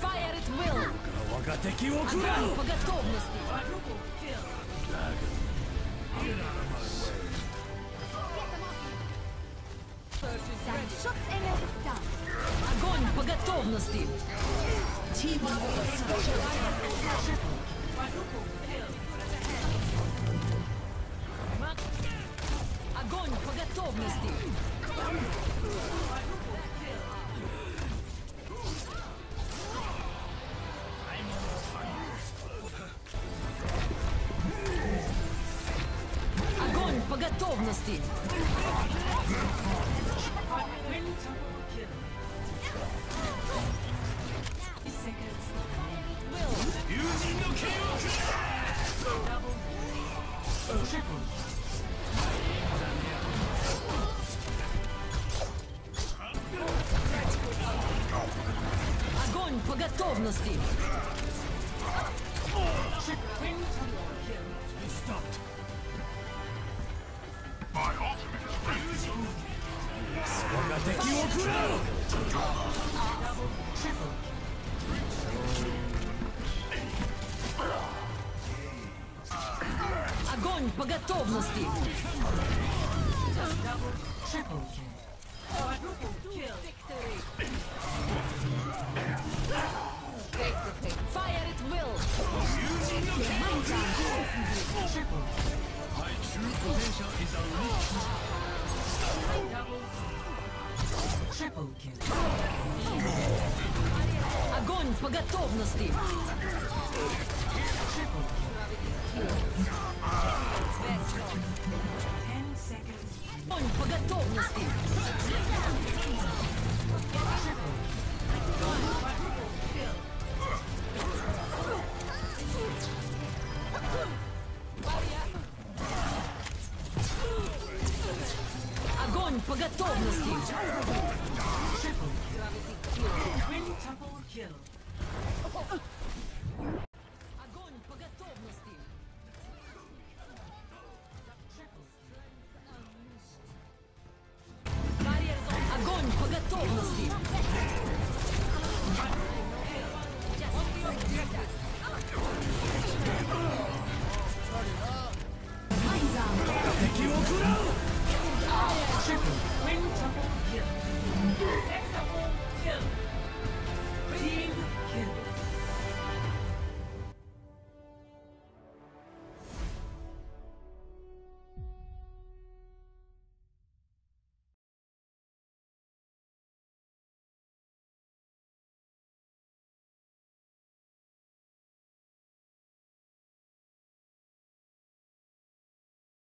Fire at will! Огонь по готовности! Огонь по готовности! Team способностей. Огонь по готовности! Using no KO! Triple! Огонь по готовности! Огонь по готовности! Double, triple kill. Double kill. Victory. 'Огонь по готовности. Огонь по готовности. Огонь по готовности. Огонь по готовности. Огонь по готовности. Circle.